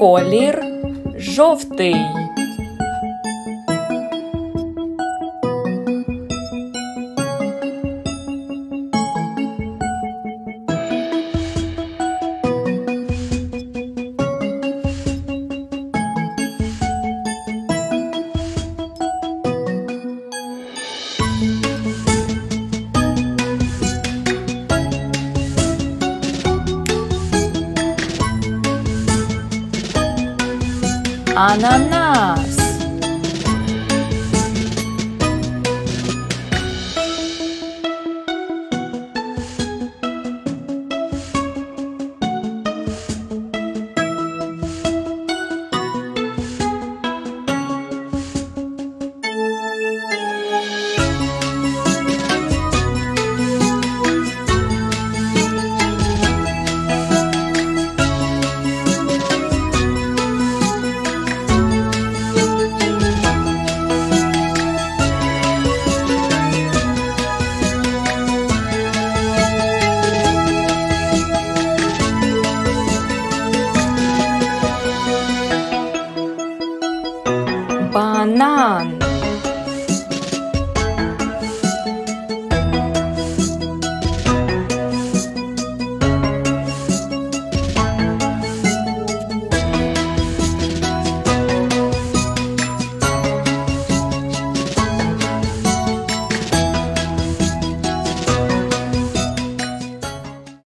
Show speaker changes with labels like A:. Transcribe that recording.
A: Колір жовтий. Ananas banan.